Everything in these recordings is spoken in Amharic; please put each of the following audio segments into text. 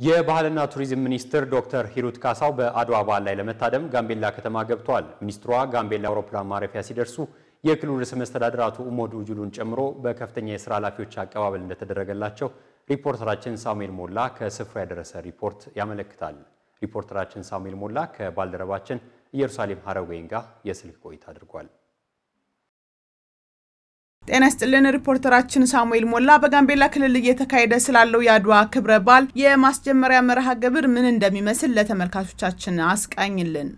የባህልና ቱሪዝም ሚኒስትር ዶክተር ሂሩት ካሳው በአድዋ በዓል ላይ ለመታደም ጋምቤላ ከተማ ገብተዋል። ሚኒስትሯ ጋምቤላ አውሮፕላን ማረፊያ ሲደርሱ የክልሉ ርዕሰ መስተዳድር አቶ ኡመድ ኡጁሉን ጨምሮ በከፍተኛ የስራ ኃላፊዎች አቀባበል እንደተደረገላቸው ሪፖርተራችን ሳሙኤል ሞላ ከስፍራ ያደረሰ ሪፖርት ያመለክታል። ሪፖርተራችን ሳሙኤል ሞላ ከባልደረባችን ኢየሩሳሌም ሀረዌን ጋር የስልክ ቆይታ አድርጓል። ጤና ይስጥልን። ሪፖርተራችን ሳሙኤል ሞላ በጋምቤላ ክልል እየተካሄደ ስላለው የአድዋ ክብረ በዓል የማስጀመሪያ መርሃ ግብር ምን እንደሚመስል ለተመልካቾቻችን አስቃኝልን።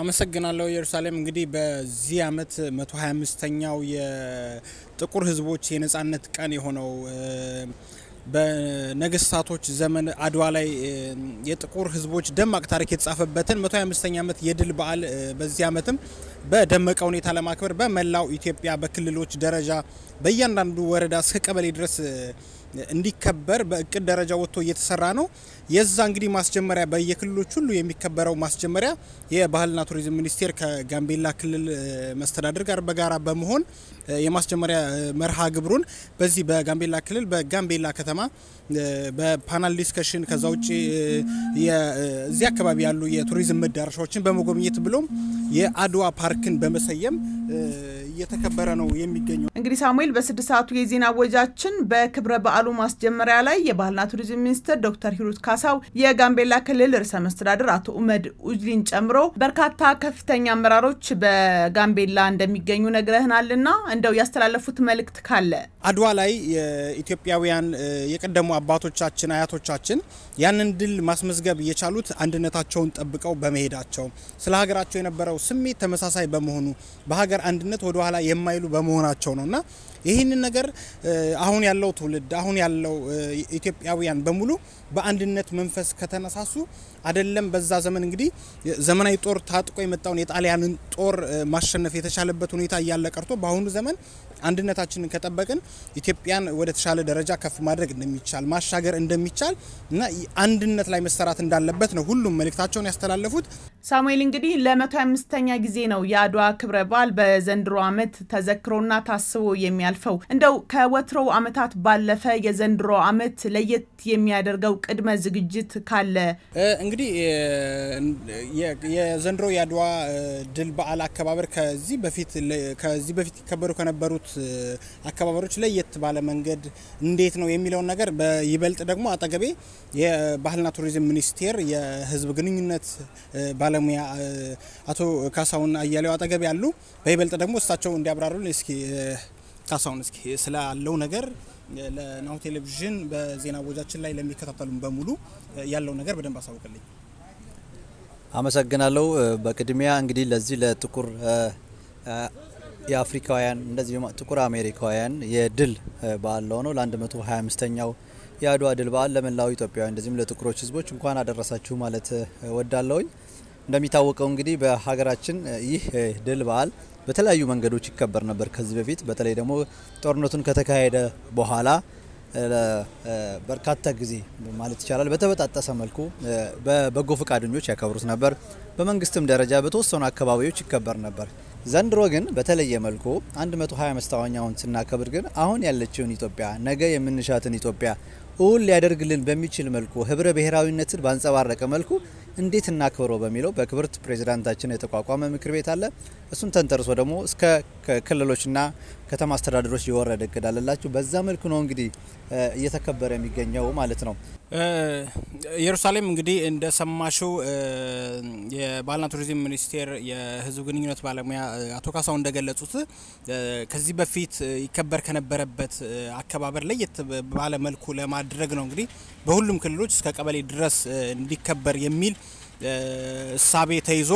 አመሰግናለሁ ኢየሩሳሌም። እንግዲህ በዚህ ዓመት 125ኛው የጥቁር ሕዝቦች የነጻነት ቀን የሆነው በነገስታቶች ዘመን አድዋ ላይ የጥቁር ሕዝቦች ደማቅ ታሪክ የተጻፈበትን 125ኛ ዓመት የድል በዓል በዚህ ዓመትም በደመቀ ሁኔታ ለማክበር በመላው ኢትዮጵያ በክልሎች ደረጃ በእያንዳንዱ ወረዳ እስከ ቀበሌ ድረስ እንዲከበር በእቅድ ደረጃ ወጥቶ እየተሰራ ነው። የዛ እንግዲህ ማስጀመሪያ በየክልሎች ሁሉ የሚከበረው ማስጀመሪያ የባህልና ቱሪዝም ሚኒስቴር ከጋምቤላ ክልል መስተዳድር ጋር በጋራ በመሆን የማስጀመሪያ መርሃ ግብሩን በዚህ በጋምቤላ ክልል በጋምቤላ ከተማ በ panel discussion ከዛ ውጭ እዚህ አካባቢ ያሉ የቱሪዝም መዳረሻዎችን በመጎብኘት ብሎም የአድዋ ፓርክን በመሰየም እየተከበረ ነው የሚገኘው። እንግዲህ ሳሙኤል በስድስት ሰዓቱ የዜና እወጃችን በክብረ በዓሉ ማስጀመሪያ ላይ የባህልና ቱሪዝም ሚኒስትር ዶክተር ሂሩት ካሳው፣ የጋምቤላ ክልል ርዕሰ መስተዳድር አቶ ኡመድ ኡጅሊን ጨምሮ በርካታ ከፍተኛ አመራሮች በጋምቤላ እንደሚገኙ ነግረህናልና እንደው ያስተላለፉት መልእክት ካለ አድዋ ላይ የኢትዮጵያውያን የቀደሙ አባቶቻችን አያቶቻችን ያንን ድል ማስመዝገብ የቻሉት አንድነታቸውን ጠብቀው በመሄዳቸው ስለ ሀገራቸው የነበረው ስሜት ተመሳሳይ በመሆኑ በሀገር አንድነት ወደ ኋላ የማይሉ በመሆናቸው ነው እና ይህንን ነገር አሁን ያለው ትውልድ አሁን ያለው ኢትዮጵያውያን በሙሉ በአንድነት መንፈስ ከተነሳሱ አይደለም በዛ ዘመን እንግዲህ ዘመናዊ ጦር ታጥቆ የመጣውን የጣሊያንን ጦር ማሸነፍ የተቻለበት ሁኔታ እያለ ቀርቶ በአሁኑ ዘመን አንድነታችንን ከጠበቅን ኢትዮጵያን ወደ ተሻለ ደረጃ ከፍ ማድረግ እንደሚቻል ማሻገር እንደሚቻል እና አንድነት ላይ መሰራት እንዳለበት ነው ሁሉም መልእክታቸውን ያስተላለፉት። ሳሙኤል እንግዲህ ለመቶ አምስተኛ ጊዜ ነው የአድዋ ክብረ በዓል በዘንድሮ ዓመት ተዘክሮና ታስቦ የሚያልፈው። እንደው ከወትሮው ዓመታት ባለፈ የዘንድሮ ዓመት ለየት የሚያደርገው ቅድመ ዝግጅት ካለ እንግዲህ የዘንድሮ የአድዋ ድል በዓል አከባበር ከዚህ በፊት ከዚህ በፊት ይከበሩ ከነበሩት አከባበሮች ለየት ባለ መንገድ እንዴት ነው የሚለውን ነገር በይበልጥ ደግሞ አጠገቤ የባህልና ቱሪዝም ሚኒስቴር የሕዝብ ግንኙነት ባለሙያ አቶ ካሳሁን አያሌው አጠገቤ ያሉ በይበልጥ ደግሞ እሳቸው እንዲያብራሩልን እስኪ ካሳሁን እስኪ ስላለው ነገር ለናሁ ቴሌቪዥን በዜና ወጃችን ላይ ለሚከታተሉን በሙሉ ያለው ነገር በደንብ አሳውቅልኝ። አመሰግናለሁ። በቅድሚያ እንግዲህ ለዚህ ለጥቁር የአፍሪካውያን እንደዚህ ጥቁር አሜሪካውያን የድል በዓል ለሆነው ለ125ኛው የአድዋ ድል በዓል ለመላው ኢትዮጵያውያን እንደዚህም ለጥቁሮች ህዝቦች እንኳን አደረሳችሁ ማለት ወዳለውኝ። እንደሚታወቀው እንግዲህ በሀገራችን ይህ ድል በዓል በተለያዩ መንገዶች ይከበር ነበር ከዚህ በፊት። በተለይ ደግሞ ጦርነቱን ከተካሄደ በኋላ በርካታ ጊዜ ማለት ይቻላል በተበጣጠሰ መልኩ በበጎ ፈቃደኞች ያከብሩት ነበር። በመንግስትም ደረጃ በተወሰኑ አካባቢዎች ይከበር ነበር። ዘንድሮ ግን በተለየ መልኩ 125ኛውን ስናከብር ግን አሁን ያለችውን ኢትዮጵያ ነገ የምንሻትን ኢትዮጵያ እውን ሊያደርግልን በሚችል መልኩ ህብረ ብሔራዊነትን ባንጸባረቀ መልኩ እንዴት እናክብረው በሚለው በክብርት ፕሬዚዳንታችን የተቋቋመ ምክር ቤት አለ። እሱን ተንተርሶ ደግሞ እስከ ክልሎችና ከተማ አስተዳደሮች የወረደ እቅድ አለላችሁ። በዛ መልኩ ነው እንግዲህ እየተከበረ የሚገኘው ማለት ነው። ኢየሩሳሌም እንግዲህ እንደሰማሽው የባህልና ቱሪዝም ሚኒስቴር የህዝብ ግንኙነት ባለሙያ አቶ ካሳው እንደገለጹት ከዚህ በፊት ይከበር ከነበረበት አከባበር ለየት ባለ መልኩ ለማድረግ ነው እንግዲህ በሁሉም ክልሎች እስከ ቀበሌ ድረስ እንዲከበር የሚል እሳቤ ተይዞ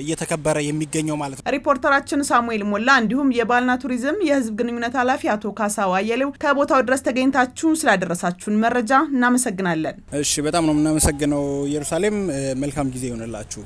እየተከበረ የሚገኘው ማለት ነው። ሪፖርተራችን ሳሙኤል ሞላ እንዲሁም የባህልና ቱሪዝም የህዝብ ግንኙነት ኃላፊ አቶ ካሳው አየሌው ከቦታው ድረስ ተገኝታችሁ ስላደረሳችሁን መረጃ እናመሰግናለን። እሺ፣ በጣም ነው የምናመሰግነው ኢየሩሳሌም። መልካም ጊዜ ይሆንላችሁ።